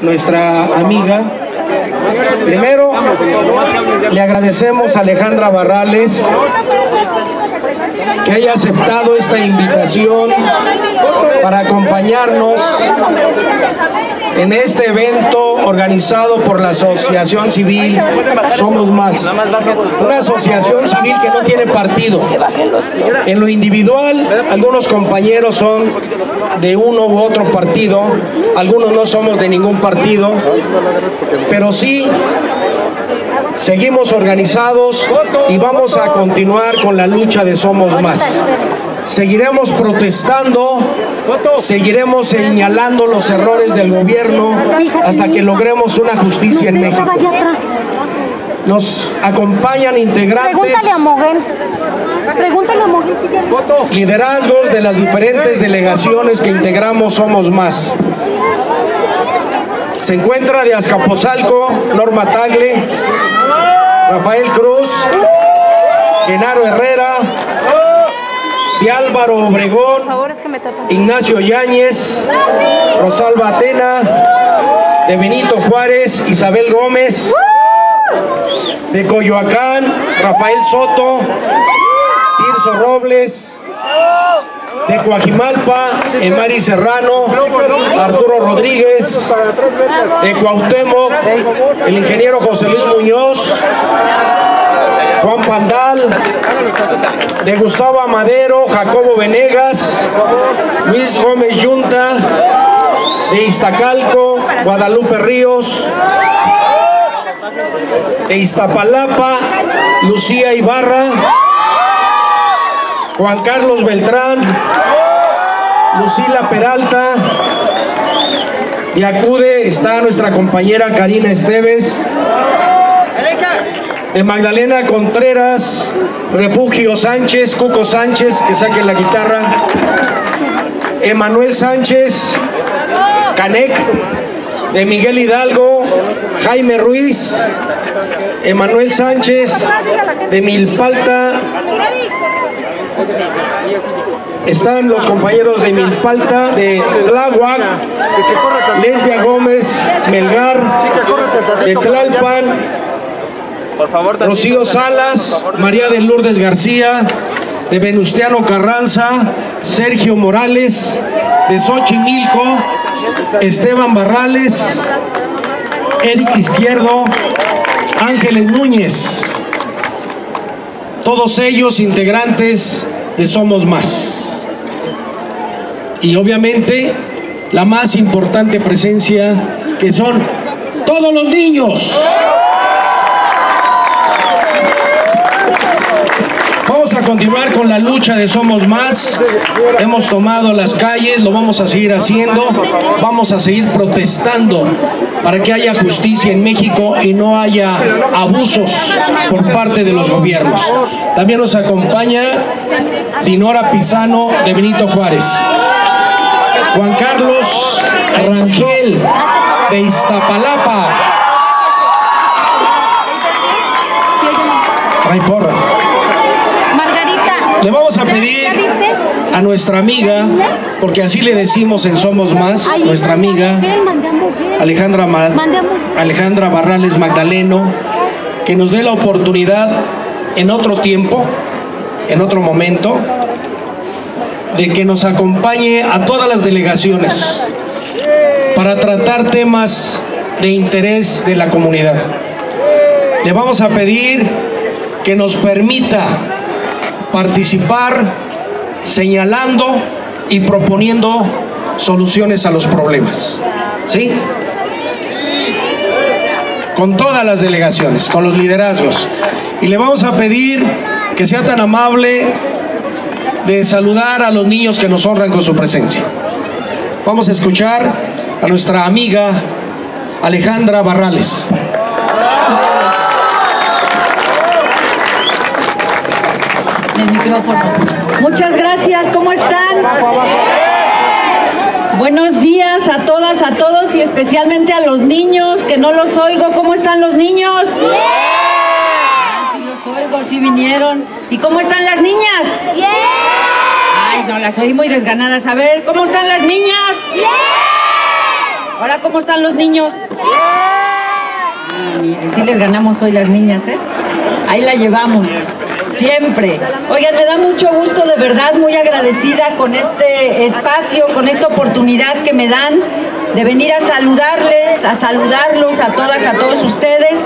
nuestra amiga. Primero, le agradecemos a Alejandra Barrales que haya aceptado esta invitación para acompañarnos en este evento organizado por la Asociación Civil Somos Más. Una asociación civil que no tiene partido. En lo individual, algunos compañeros son de uno u otro partido, algunos no somos de ningún partido, pero sí seguimos organizados y vamos a continuar con la lucha de Somos Más. Seguiremos protestando, seguiremos señalando los errores del gobierno hasta que logremos una justicia en México. Nos acompañan integrantes. Pregúntale a Moguel. Pregúntale a Moguel si Liderazgos de las diferentes delegaciones que integramos Somos Más. Se encuentra de Azcapotzalco, Norma Tagle, Rafael Cruz, Genaro Herrera, de Álvaro Obregón, Ignacio Yáñez, Rosalba Atena, de Benito Juárez, Isabel Gómez, de Coyoacán, Rafael Soto, Tirso Robles, de Coajimalpa, Emari Serrano, Arturo Rodríguez, de Cuauhtémoc, el ingeniero José Luis Muñoz, Juan Pandal, de Gustavo Amadero, Jacobo Venegas, Luis Gómez Yunta, de Iztacalco, Guadalupe Ríos, de Iztapalapa, Lucía Ibarra, Juan Carlos Beltrán, Lucila Peralta, y acude está nuestra compañera Karina Esteves, de Magdalena Contreras, Refugio Sánchez, Cuco Sánchez, que saque la guitarra, Emanuel Sánchez, Canec, de Miguel Hidalgo, Jaime Ruiz, Emanuel Sánchez, de Milpalta, están los compañeros de Milpalta, de Tláhuac, Lesbia Gómez, Melgar, de Tlalpan, Rocío Salas, María de Lourdes García, de Venustiano Carranza, Sergio Morales, de Xochimilco, Esteban Barrales, Eric Izquierdo, Ángeles Núñez, todos ellos integrantes de Somos Más. Y obviamente la más importante presencia que son todos los niños. Vamos a continuar con la lucha de Somos Más. Hemos tomado las calles, lo vamos a seguir haciendo. Vamos a seguir protestando para que haya justicia en México y no haya abusos por parte de los gobiernos. También nos acompaña Dinora Pisano de Benito Juárez. Juan Carlos Rangel de Iztapalapa. Trae porra. Le vamos a pedir a nuestra amiga, porque así le decimos en Somos Más, nuestra amiga. Alejandra, Ma-. Alejandra Barrales Magdaleno, que nos dé la oportunidad en otro tiempo, en otro momento, de que nos acompañe a todas las delegaciones para tratar temas de interés de la comunidad. Le vamos a pedir que nos permita participar señalando y proponiendo soluciones a los problemas. ¿Sí? Con todas las delegaciones, con los liderazgos. Y le vamos a pedir que sea tan amable de saludar a los niños que nos honran con su presencia. Vamos a escuchar a nuestra amiga Alejandra Barrales. Micrófono. Muchas gracias, ¿cómo están? Buenos días a todas, a todos y especialmente a los niños, que no los oigo. ¿Cómo están los niños? Ah, sí los oigo, sí vinieron. ¿Y cómo están las niñas? Ay, no, las oí muy desganadas. A ver, ¿cómo están las niñas? Ahora, ¿cómo están los niños? Ah, miren, sí les ganamos hoy las niñas, ¿eh? Ahí la llevamos. Siempre. Oigan, me da mucho gusto, de verdad, muy agradecida con este espacio, con esta oportunidad que me dan de venir a saludarles, a saludarlos a todas, a todos ustedes.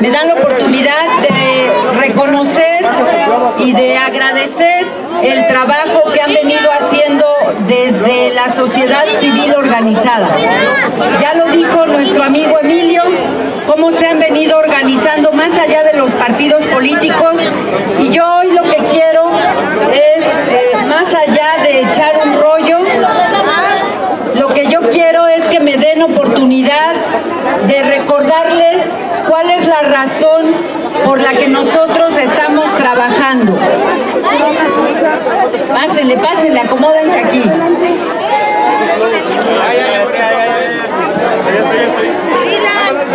Me dan la oportunidad de reconocer y de agradecer el trabajo que han venido haciendo desde la sociedad civil organizada. Ya lo dijo nuestro amigo Emilio, cómo se han venido organizando más allá de los partidos políticos y yo hoy lo que quiero es, eh, más allá de echar un rollo, lo que yo quiero es oportunidad de recordarles cuál es la razón por la que nosotros estamos trabajando. Pásenle, pásenle, acomódense aquí.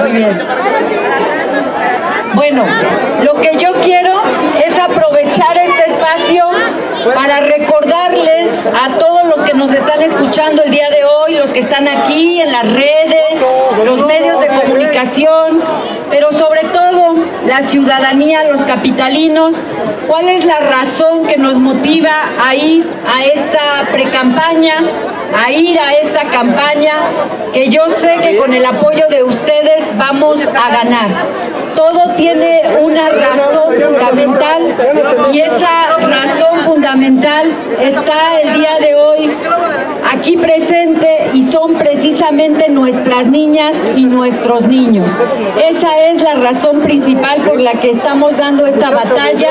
Muy bien. Bueno, lo que yo quiero es aprovechar este espacio para recordarles a todos los que nos están escuchando el día que están aquí en las redes, los medios de comunicación, pero sobre todo la ciudadanía, los capitalinos, cuál es la razón que nos motiva a ir a esta precampaña, a ir a esta campaña, que yo sé que con el apoyo de ustedes vamos a ganar. Todo tiene una razón fundamental y esa razón fundamental está el día de aquí presente y son precisamente nuestras niñas y nuestros niños. Esa es la razón principal por la que estamos dando esta batalla,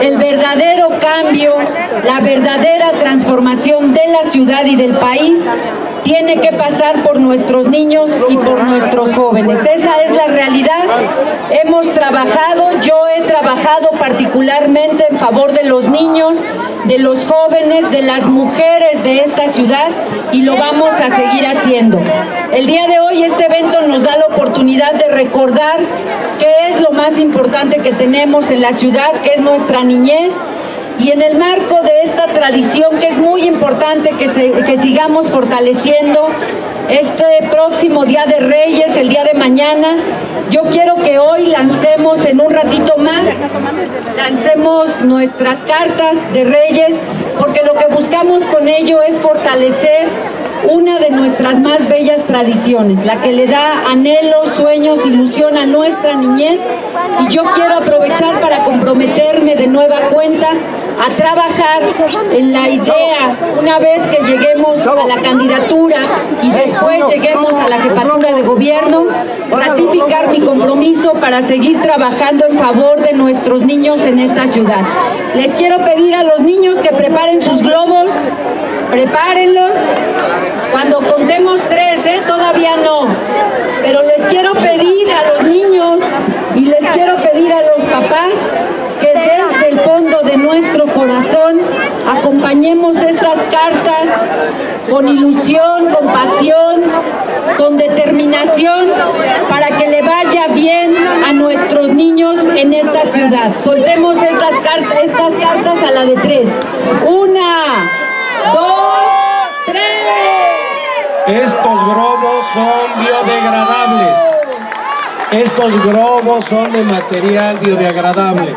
el verdadero cambio, la verdadera transformación de la ciudad y del país tiene que pasar por nuestros niños y por nuestros jóvenes. Esa es la realidad. Hemos trabajado, yo he trabajado particularmente en favor de los niños, de los jóvenes, de las mujeres de esta ciudad y lo vamos a seguir haciendo. El día de hoy este evento nos da la oportunidad de recordar qué es lo más importante que tenemos en la ciudad, que es nuestra niñez, y en el marco de esta tradición que es muy importante que, que sigamos fortaleciendo este próximo Día de Reyes, el día de mañana, yo quiero que hoy lancemos en un ratito más, lancemos nuestras cartas de Reyes, porque lo que buscamos con ello es fortalecer una de nuestras más bellas tradiciones, la que le da anhelos, sueños, ilusión a nuestra niñez. Y yo quiero aprovechar para comprometerme de nueva cuenta a trabajar en la idea, una vez que lleguemos a la candidatura y después lleguemos a la jefatura de gobierno, ratificar mi compromiso para seguir trabajando en favor de nuestros niños en esta ciudad. Les quiero pedir a los niños que preparen sus globos, prepárenlos. Cuando contemos tres, ¿eh? todavía no. Pero les quiero pedir a los niños y les quiero pedir a los papás que desde el fondo de nuestro corazón acompañemos estas cartas con ilusión, con pasión, con determinación para que le vaya bien a nuestros niños en esta ciudad. Soltemos estas, cartas, estas cartas a la de tres. Una, dos, tres. Estos globos son biodegradables. Estos globos son de material biodegradable.